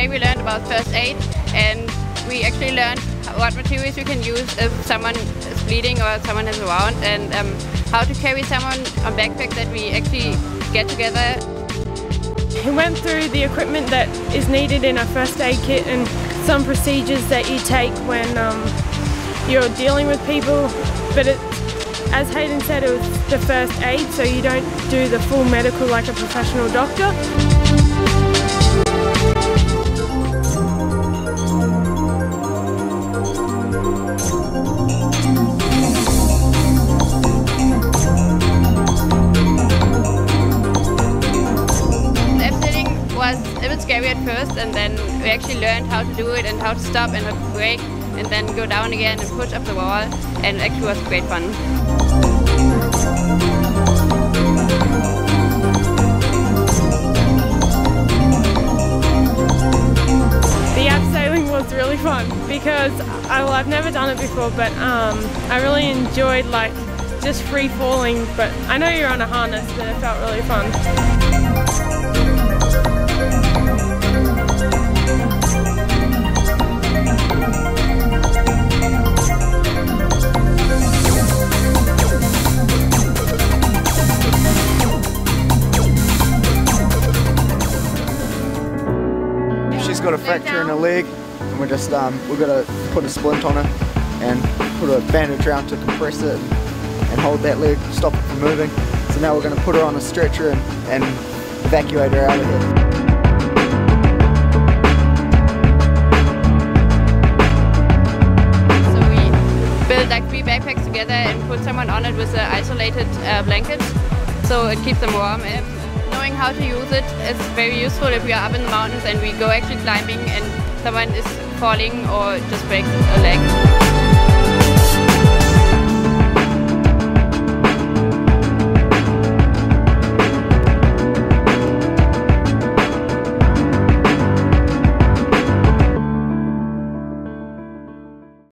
today we learned about first aid and we actually learned what materials you can use if someone is bleeding or someone has a wound and um, how to carry someone on backpack that we actually get together. We went through the equipment that is needed in a first aid kit and some procedures that you take when um, you're dealing with people but it, as Hayden said it was the first aid so you don't do the full medical like a professional doctor. Was a bit scary at first and then we actually learned how to do it and how to stop and how to brake and then go down again and push up the wall and it actually was great fun. Really fun because I, well, I've never done it before but um, I really enjoyed like just free falling but I know you're on a harness but it felt really fun. She's got a fracture in her leg, and we're just um, we're gonna put a splint on her and put a bandage around to compress it and hold that leg, stop it from moving. So now we're gonna put her on a stretcher and, and evacuate her out of here. So we build like three backpacks together and put someone on it with an isolated uh, blanket so it keeps them warm. And knowing how to use it is very useful if we are up in the mountains and we go actually climbing and someone is falling or just breaks a leg.